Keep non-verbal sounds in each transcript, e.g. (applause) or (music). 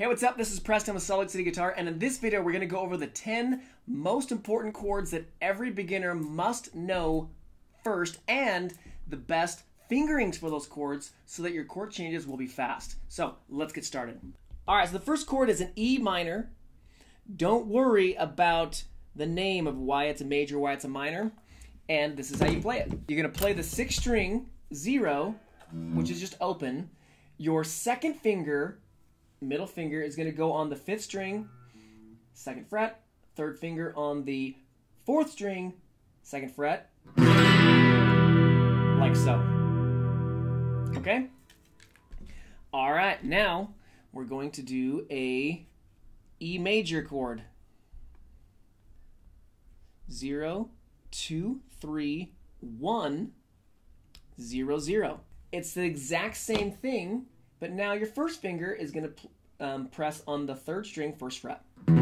Hey, what's up? This is Preston with Salt Lake City Guitar, and in this video, we're going to go over the 10 most important chords that every beginner must know first, and the best fingerings for those chords so that your chord changes will be fast. So, let's get started. All right, so the first chord is an E minor. Don't worry about the name of why it's a major, why it's a minor, and this is how you play it. You're going to play the sixth string, zero, which is just open. Your second finger middle finger is going to go on the fifth string, second fret, third finger on the fourth string, second fret, like so. Okay? All right, now we're going to do a E major chord. Zero, two, three, one, zero, zero. It's the exact same thing but now your first finger is going to um, press on the third string, first fret. E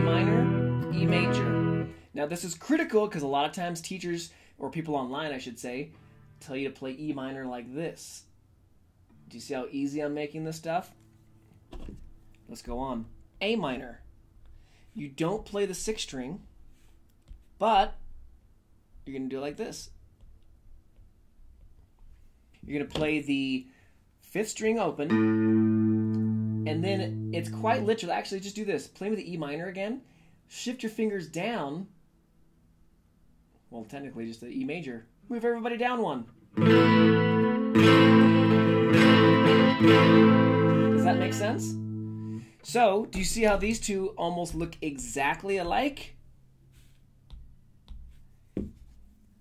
minor, E major. Now this is critical because a lot of times teachers, or people online I should say, tell you to play E minor like this. Do you see how easy I'm making this stuff? Let's go on. A minor. You don't play the sixth string, but you're going to do it like this. You're going to play the fifth string open, and then it's quite literal. Actually, just do this. Play with the E minor again. Shift your fingers down. Well, technically, just the E major. Move everybody down one. Does that make sense? So, do you see how these two almost look exactly alike?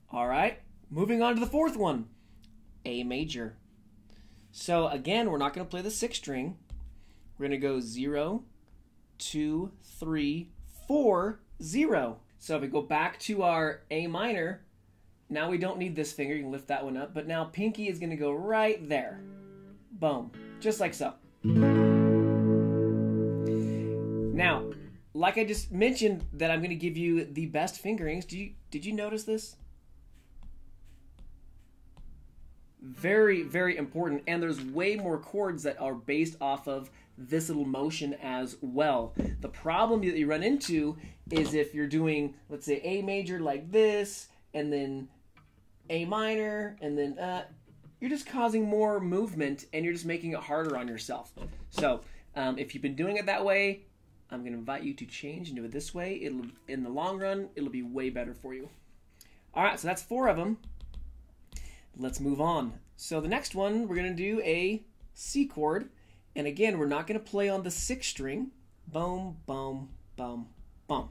All right, moving on to the fourth one. A major. So again, we're not going to play the sixth string. We're going to go zero, two, three, four, zero. So if we go back to our A minor, now we don't need this finger. You can lift that one up. But now pinky is going to go right there. Boom. Just like so. Now, like I just mentioned that I'm going to give you the best fingerings. Do you did you notice this? Very very important and there's way more chords that are based off of this little motion as well. The problem that you run into is if you're doing let's say a major like this and then a minor and then uh, you're just causing more movement and you're just making it harder on yourself. So um, if you've been doing it that way i'm going to invite you to change and do it this way. It'll in the long run it'll be way better for you. All right so that's four of them let's move on. So the next one, we're going to do a C chord. And again, we're not going to play on the sixth string. Boom, boom, boom, boom.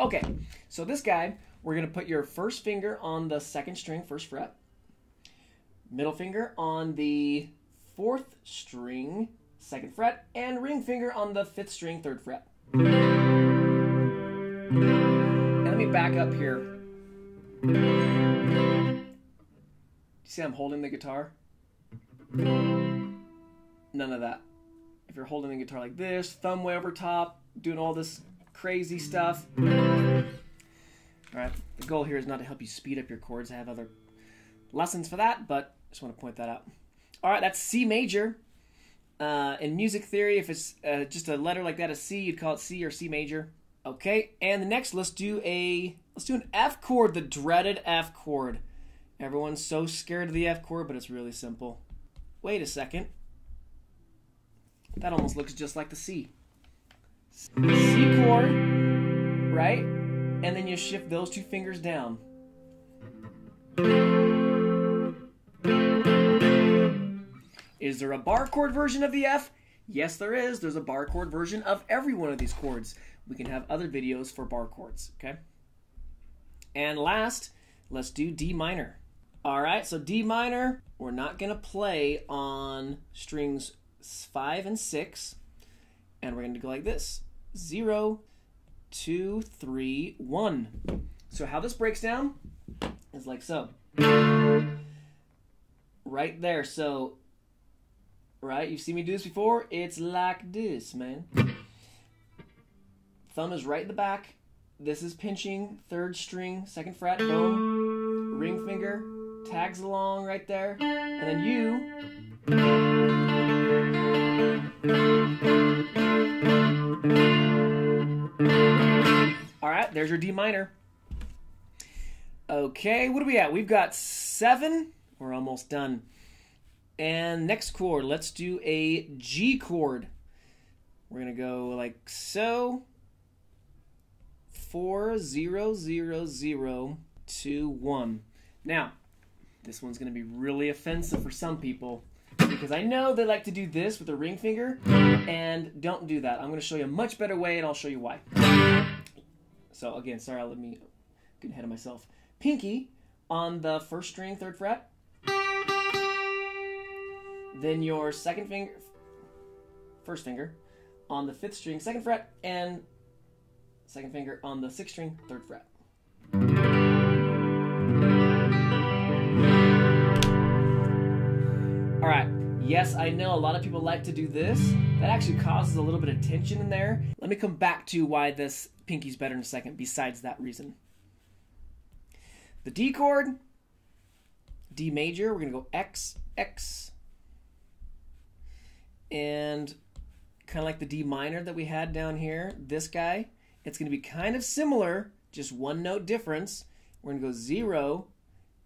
Okay, so this guy, we're going to put your first finger on the second string, first fret. Middle finger on the fourth string, second fret. And ring finger on the fifth string, third fret. And let me back up here. See I'm holding the guitar? None of that. If you're holding the guitar like this, thumb way over top, doing all this crazy stuff. Alright, the goal here is not to help you speed up your chords. I have other lessons for that, but just want to point that out. Alright, that's C major. Uh, in music theory, if it's uh, just a letter like that, a C, you'd call it C or C major. Okay, and the next, let's do a let's do an F chord, the dreaded F chord. Everyone's so scared of the F chord, but it's really simple. Wait a second. That almost looks just like the C. C chord, right? And then you shift those two fingers down. Is there a bar chord version of the F? Yes, there is. There's a bar chord version of every one of these chords. We can have other videos for bar chords, okay? And last, let's do D minor. All right, so D minor, we're not going to play on strings 5 and 6, and we're going to go like this. Zero, two, three, one. So how this breaks down is like so. Right there, so, right, you've seen me do this before? It's like this, man. Thumb is right in the back. This is pinching, third string, second fret, boom, ring finger, tags along right there, and then you. All right, there's your D minor. Okay, what are we at? We've got seven. We're almost done. And next chord, let's do a G chord. We're gonna go like so. Four zero zero zero two one. Now, this one's gonna be really offensive for some people because I know they like to do this with a ring finger, and don't do that. I'm gonna show you a much better way, and I'll show you why. So again, sorry, I'll let me get ahead of myself. Pinky on the first string, third fret. Then your second finger, first finger, on the fifth string, second fret, and second finger on the sixth string, third fret. All right. Yes, I know a lot of people like to do this. That actually causes a little bit of tension in there. Let me come back to why this pinky's better in a second, besides that reason. The D chord, D major, we're going to go X, X. And kind of like the D minor that we had down here, this guy, it's going to be kind of similar, just one note difference. We're going to go zero,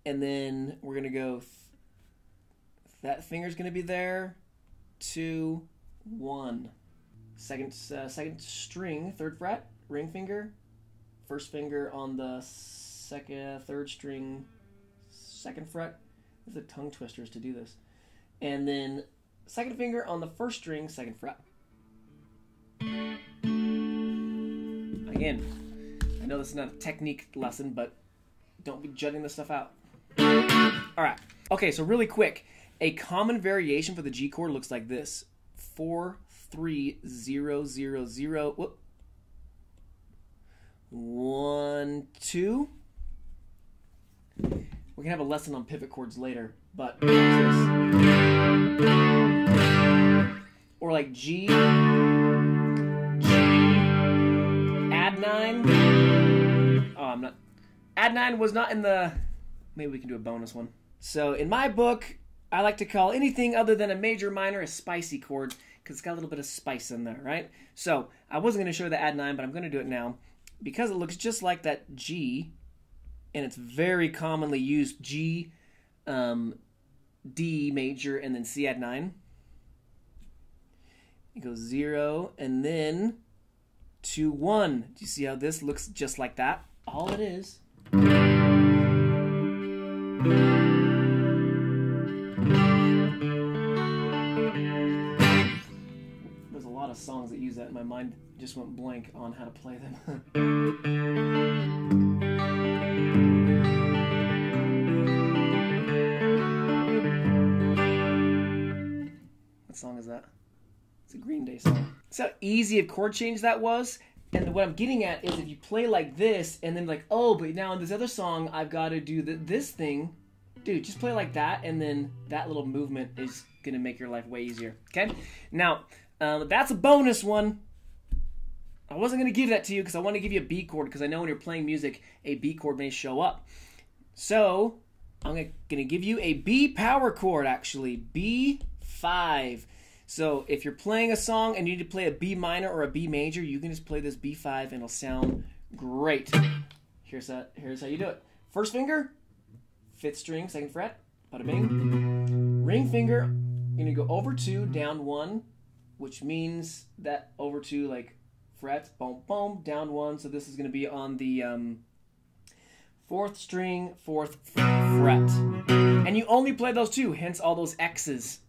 and then we're going to go, that finger's going to be there, two, one. Second, uh, second string, third fret, ring finger, first finger on the second, third string, second fret. The tongue twisters to do this. And then second finger on the first string, second fret. Again, I know this is not a technique lesson, but don't be jutting this stuff out. All right. Okay, so really quick, a common variation for the G chord looks like this: four, three, zero, zero, zero. Whoop. One, two. We can have a lesson on pivot chords later, but or like G, G, add nine. Oh, I'm not. Add nine was not in the. Maybe we can do a bonus one. So in my book, I like to call anything other than a major minor a spicy chord because it's got a little bit of spice in there, right? So I wasn't going to show the add nine, but I'm going to do it now because it looks just like that G, and it's very commonly used G, um, D major, and then C add nine. It goes zero and then two one. Do you see how this looks just like that? All it is. My mind just went blank on how to play them. (laughs) what song is that? It's a Green Day song. See how easy of chord change that was? And what I'm getting at is if you play like this and then like, oh, but now in this other song I've got to do the, this thing, dude, just play like that, and then that little movement is gonna make your life way easier. Okay? Now, um, that's a bonus one. I wasn't gonna give that to you because I want to give you a B chord because I know when you're playing music, a B chord may show up. So I'm gonna, gonna give you a B power chord actually, B5. So if you're playing a song and you need to play a B minor or a B major, you can just play this B5 and it'll sound great. Here's that. Here's how you do it. First finger, fifth string, second fret, bada bing. Ring finger, you're gonna go over two, down one, which means that over two like frets, boom, boom, down one. So this is gonna be on the um, fourth string, fourth fret, and you only play those two. Hence all those X's.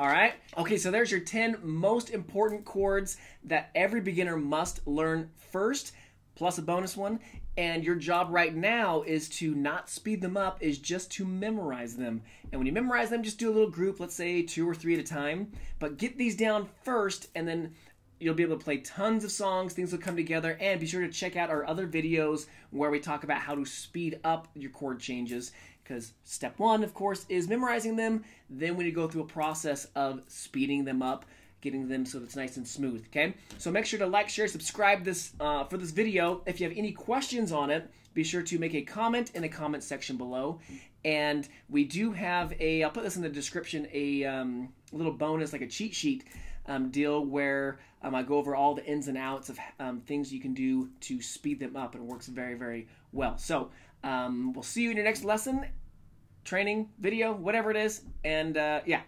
All right. Okay, so there's your 10 most important chords that every beginner must learn first, plus a bonus one. And your job right now is to not speed them up, is just to memorize them. And when you memorize them, just do a little group, let's say two or three at a time. But get these down first, and then you'll be able to play tons of songs, things will come together, and be sure to check out our other videos where we talk about how to speed up your chord changes. Because step one, of course, is memorizing them. Then we need to go through a process of speeding them up, getting them so it's nice and smooth. Okay, so make sure to like, share, subscribe this uh, for this video. If you have any questions on it, be sure to make a comment in the comment section below. And we do have a, I'll put this in the description, a um, little bonus, like a cheat sheet um, deal where um, I go over all the ins and outs of um, things you can do to speed them up. And it works very, very well. So um, we'll see you in your next lesson, training, video, whatever it is. And uh, yeah,